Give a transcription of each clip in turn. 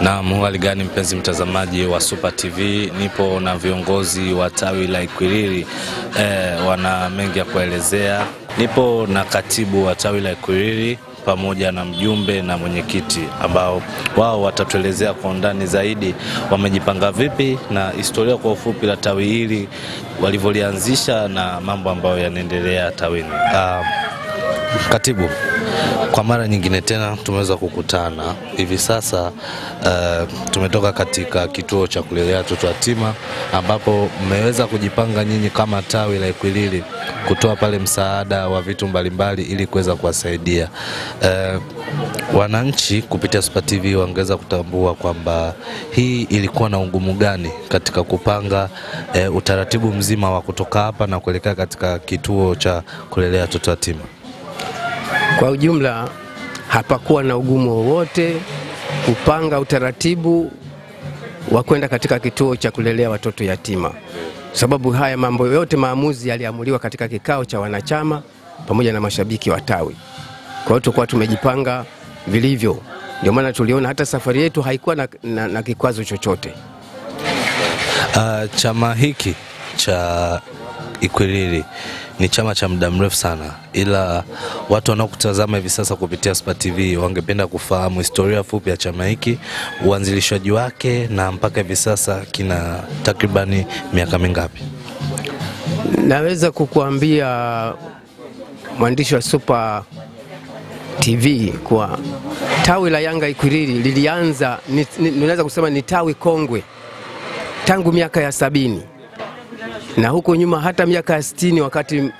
Naam, hali gani mpenzi mtazamaji wa Super TV, nipo na viongozi wa tawi la Ikwiriri eh, wana mengi ya kuelezea. Nipo na katibu wa tawi la Ikwiriri pamoja na mjumbe na mwenyekiti ambao wao watatuelezea kwa undani zaidi wamejipanga vipi na historia kwa ufupi la tawi hili walivyolianzisha na mambo ambayo yanaendelea tawini. Uh, katibu, kwa mara nyingine tena tumeweza kukutana hivi sasa. Uh, tumetoka katika kituo cha kulelea watoto yatima ambapo mmeweza kujipanga nyinyi kama tawi la ikwilili kutoa pale msaada wa vitu mbalimbali ili kuweza kuwasaidia uh, wananchi. Kupitia Super TV wangeweza kutambua kwamba hii ilikuwa na ugumu gani katika kupanga uh, utaratibu mzima wa kutoka hapa na kuelekea katika kituo cha kulelea watoto yatima. Kwa ujumla hapakuwa na ugumu wowote kupanga utaratibu wa kwenda katika kituo cha kulelea watoto yatima, sababu haya mambo yote maamuzi yaliamuliwa katika kikao cha wanachama pamoja na mashabiki wa tawi. Kwa hiyo tulikuwa tumejipanga vilivyo, ndio maana tuliona hata safari yetu haikuwa na, na, na kikwazo chochote. Uh, chama hiki cha Ikwiriri ni chama cha muda mrefu sana, ila watu wanaokutazama hivi sasa kupitia Super TV wangependa kufahamu historia fupi ya chama hiki, uanzilishaji wake na mpaka hivi sasa kina takribani miaka mingapi? Naweza kukuambia mwandishi wa Supa TV kwa tawi la Yanga Ikwiriri lilianza, ninaweza kusema ni tawi kongwe tangu miaka ya sabini na huko nyuma hata miaka ya sitini wakati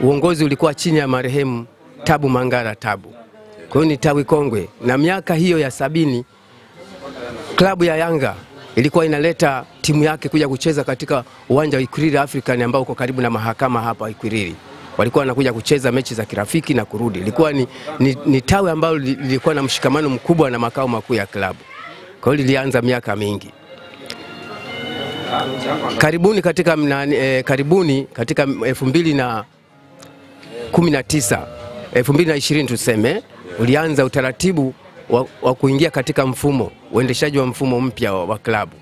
uongozi ulikuwa chini ya marehemu Tabu Mangara Tabu. Kwa hiyo ni tawi kongwe, na miaka hiyo ya sabini klabu ya Yanga ilikuwa inaleta timu yake kuja kucheza katika uwanja wa Ikwiriri African ambao uko karibu na mahakama hapa Ikwiriri. Walikuwa wanakuja kucheza mechi za kirafiki na kurudi. Ilikuwa ni, ni, ni tawi ambalo lilikuwa na mshikamano mkubwa na makao makuu ya klabu. Kwa hiyo lilianza miaka mingi karibuni katika, mna, eh, karibuni katika elfu mbili na kumi na tisa elfu mbili na ishirini tuseme, ulianza utaratibu wa, wa kuingia katika mfumo uendeshaji wa mfumo mpya wa, wa klabu.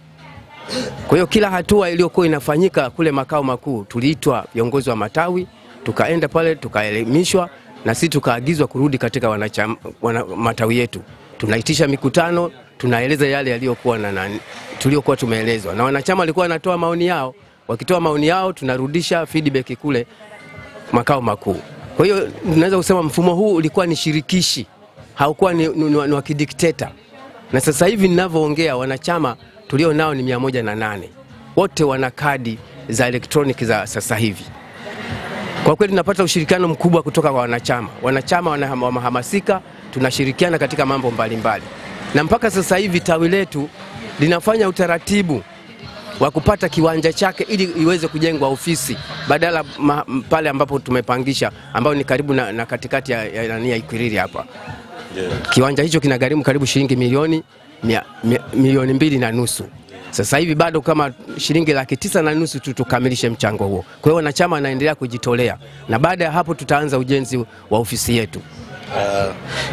Kwa hiyo kila hatua iliyokuwa inafanyika kule makao makuu tuliitwa viongozi wa matawi, tukaenda pale tukaelimishwa, na sisi tukaagizwa kurudi katika wanachama, wana, matawi yetu. Tunaitisha mikutano tunaeleza yale yaliyokuwa na tuliokuwa tumeelezwa, na wanachama walikuwa wanatoa maoni yao. Wakitoa maoni yao, tunarudisha feedback kule makao makuu. Kwa hiyo tunaweza kusema mfumo huu ulikuwa ni shirikishi, haukuwa ni, ni, ni wa kidikteta. Na sasa hivi ninavyoongea, wanachama tulio nao ni mia moja na nane wote wana kadi za elektroniki za sasa hivi. Kwa kweli tunapata ushirikiano mkubwa kutoka kwa wanachama. Wanachama wanahamasika, tunashirikiana katika mambo mbalimbali mbali na mpaka sasa hivi tawi letu linafanya utaratibu wa kupata kiwanja chake ili iweze kujengwa ofisi badala ma, pale ambapo tumepangisha ambayo ni karibu na, na katikati ya, ya, ya Ikwiriri hapa yeah. Kiwanja hicho kinagharimu karibu shilingi milioni mia, mia, milioni mbili na nusu. Sasa hivi bado kama shilingi laki tisa na nusu tu tukamilishe mchango huo. Kwa hiyo wanachama anaendelea kujitolea, na baada ya hapo tutaanza ujenzi wa ofisi yetu. Uh,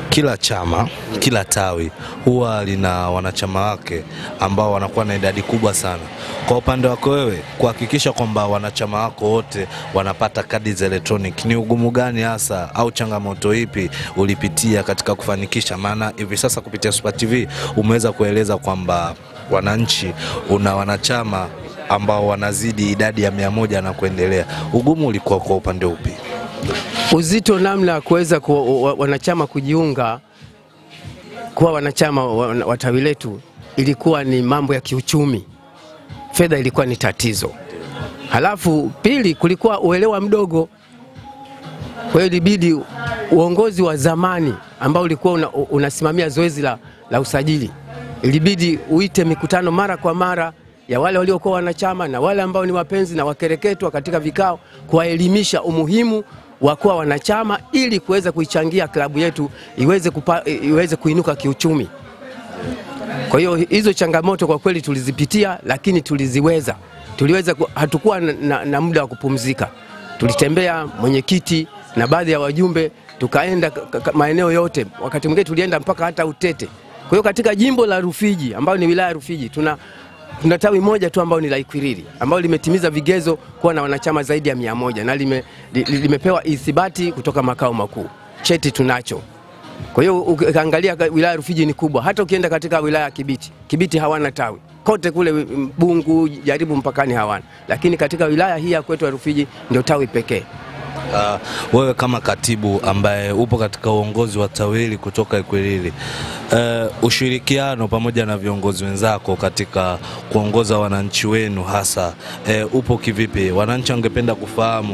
kila chama kila tawi huwa lina wanachama wake ambao wanakuwa na idadi kubwa sana. Kwa upande wako wewe, kuhakikisha kwamba wanachama wako wote wanapata kadi za electronic, ni ugumu gani hasa au changamoto ipi ulipitia katika kufanikisha? Maana hivi sasa kupitia Super TV umeweza kueleza kwamba wananchi una wanachama ambao wanazidi idadi ya mia moja na kuendelea. Ugumu ulikuwa kwa upande upi? Uzito namna ya kuweza wanachama kujiunga kuwa wanachama wa tawi letu ilikuwa ni mambo ya kiuchumi, fedha ilikuwa ni tatizo. Halafu pili, kulikuwa uelewa mdogo. Kwa hiyo ilibidi uongozi wa zamani ambao ulikuwa una, unasimamia zoezi la, la usajili, ilibidi uite mikutano mara kwa mara ya wale waliokuwa wanachama na wale ambao ni wapenzi na wakereketwa katika vikao, kuwaelimisha umuhimu wa kuwa wanachama ili kuweza kuichangia klabu yetu iweze, kupa, iweze kuinuka kiuchumi. Kwa hiyo hizo changamoto kwa kweli tulizipitia, lakini tuliziweza, tuliweza, hatukuwa na, na, na muda wa kupumzika. Tulitembea mwenyekiti na baadhi ya wajumbe tukaenda maeneo yote, wakati mwingine tulienda mpaka hata Utete Kwa hiyo katika jimbo la Rufiji ambayo ni wilaya ya Rufiji tuna tuna tawi moja tu ambayo ni la Ikwiriri ambayo limetimiza vigezo kuwa na wanachama zaidi ya mia moja na lime, li, limepewa ithibati kutoka makao makuu. Cheti tunacho. Kwa hiyo ukiangalia wilaya ya Rufiji ni kubwa. Hata ukienda katika wilaya ya Kibiti, Kibiti hawana tawi kote kule Bungu, jaribu mpakani hawana, lakini katika wilaya hii ya kwetu ya Rufiji ndio tawi pekee. Uh, wewe kama katibu ambaye upo katika uongozi wa tawi hili kutoka Ikwiriri, uh, ushirikiano pamoja na viongozi wenzako katika kuongoza wananchi wenu hasa uh, upo kivipi? Wananchi wangependa kufahamu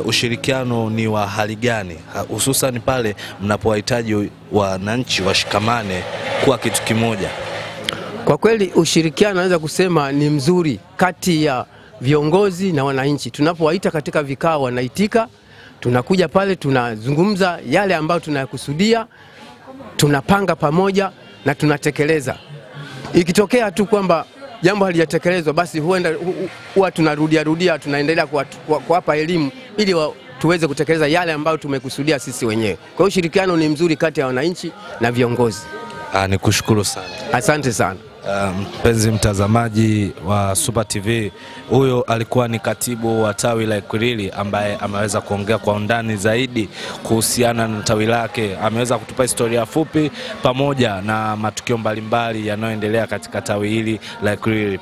uh, ushirikiano ni wa hali gani, hususan pale mnapowahitaji wananchi washikamane kuwa kitu kimoja? Kwa kweli ushirikiano naweza kusema ni mzuri kati ya viongozi na wananchi. Tunapowaita katika vikao, wanaitika, tunakuja pale, tunazungumza yale ambayo tunayakusudia, tunapanga pamoja na tunatekeleza. Ikitokea tu kwamba jambo halijatekelezwa, basi huenda huwa tunarudia rudia, tunaendelea kuwapa elimu ili wa, tuweze kutekeleza yale ambayo tumekusudia sisi wenyewe. Kwa hiyo ushirikiano ni mzuri kati ya wananchi na viongozi. Ah, nikushukuru sana. Asante sana. Mpenzi um, mtazamaji wa Super TV, huyo alikuwa ni katibu wa tawi la Ikwiriri ambaye ameweza kuongea kwa undani zaidi kuhusiana na tawi lake. Ameweza kutupa historia fupi pamoja na matukio mbalimbali yanayoendelea katika tawi hili la Ikwiriri.